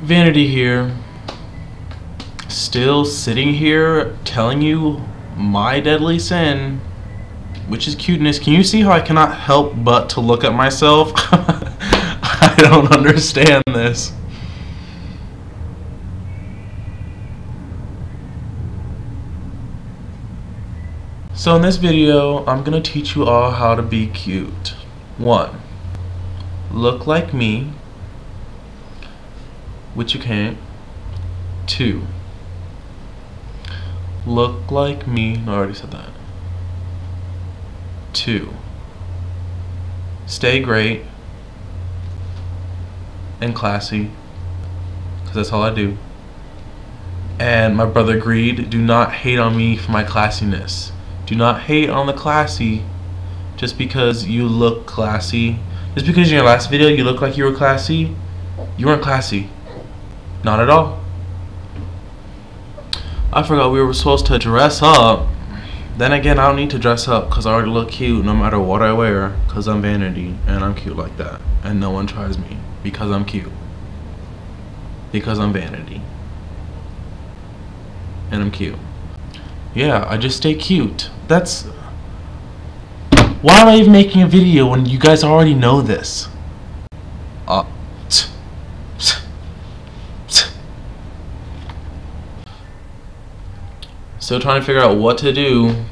Vanity here. Still sitting here telling you my deadly sin, which is cuteness. Can you see how I cannot help but to look at myself? I don't understand this. So in this video, I'm gonna teach you all how to be cute. One, look like me, which you can't. Two, look like me. I already said that. Two, stay great and classy, because that's all I do. And my brother Greed, do not hate on me for my classiness. Do not hate on the classy just because you look classy. Just because in your last video you look like you were classy, you weren't classy. Not at all. I forgot we were supposed to dress up. Then again, I don't need to dress up because I already look cute no matter what I wear because I'm vanity and I'm cute like that. And no one tries me because I'm cute. Because I'm vanity. And I'm cute. Yeah, I just stay cute. That's... Why am I even making a video when you guys already know this? Uh... Still trying to figure out what to do.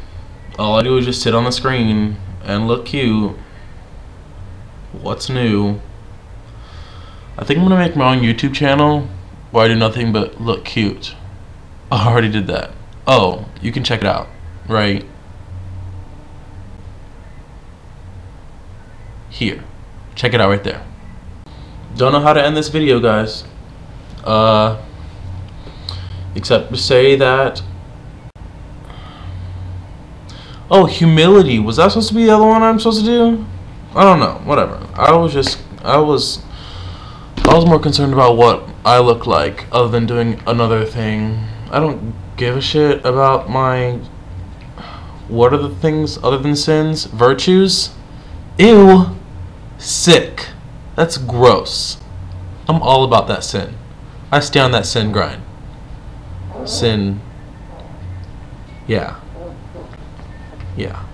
All I do is just sit on the screen and look cute. What's new? I think I'm gonna make my own YouTube channel where I do nothing but look cute. I already did that. Oh, you can check it out, right? Here. Check it out right there. Don't know how to end this video, guys. Uh, except to say that Oh, humility. Was that supposed to be the other one I'm supposed to do? I don't know. Whatever. I was just I was I was more concerned about what I look like other than doing another thing. I don't give a shit about my what are the things other than sins? Virtues? Ew. Sick. That's gross. I'm all about that sin. I stay on that sin grind. Sin. Yeah. Yeah.